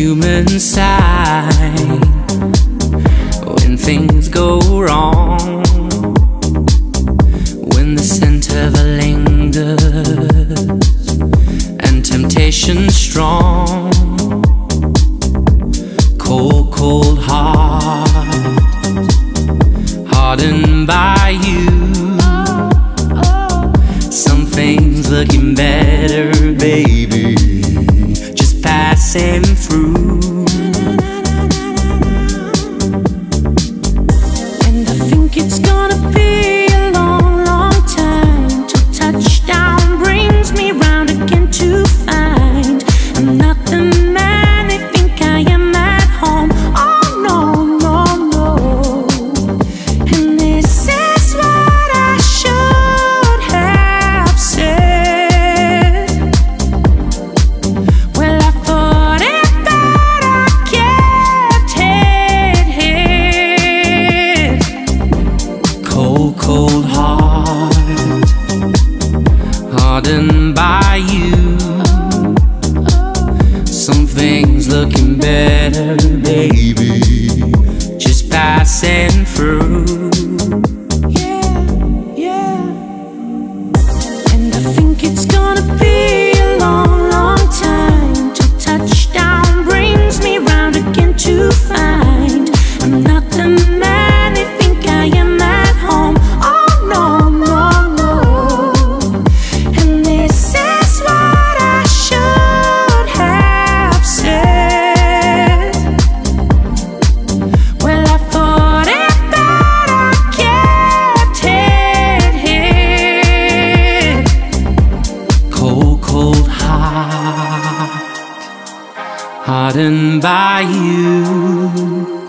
human side when things go wrong, when the scent of a lingers and temptation strong, cold, cold heart hardened by you. Some things looking better, baby same through. something's looking better, baby. Just passing through. hardened by you.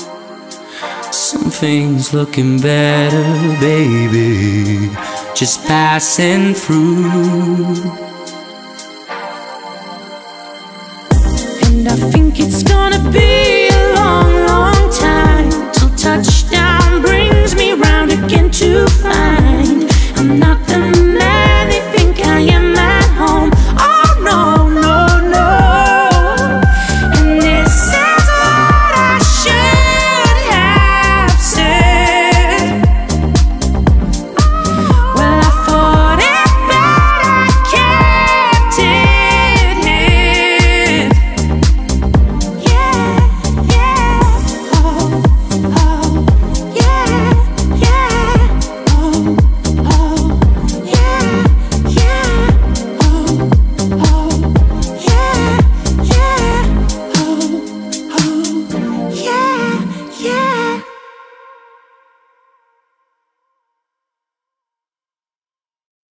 Something's looking better, baby, just passing through. And I think it's gonna be a long